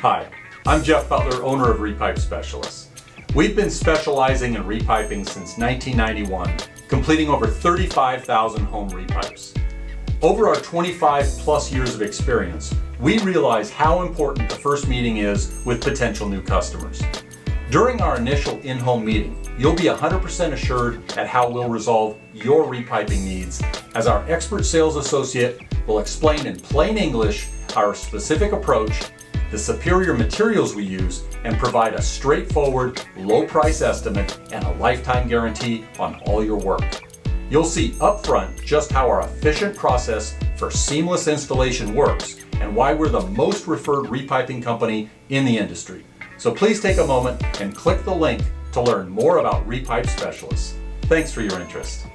Hi, I'm Jeff Butler, owner of Repipe Specialists. We've been specializing in repiping since 1991, completing over 35,000 home repipes. Over our 25 plus years of experience, we realize how important the first meeting is with potential new customers. During our initial in-home meeting, you'll be 100% assured at how we'll resolve your repiping needs as our expert sales associate will explain in plain English our specific approach, the superior materials we use, and provide a straightforward, low price estimate and a lifetime guarantee on all your work. You'll see upfront just how our efficient process for seamless installation works and why we're the most referred repiping company in the industry. So please take a moment and click the link to learn more about Repipe Specialists. Thanks for your interest.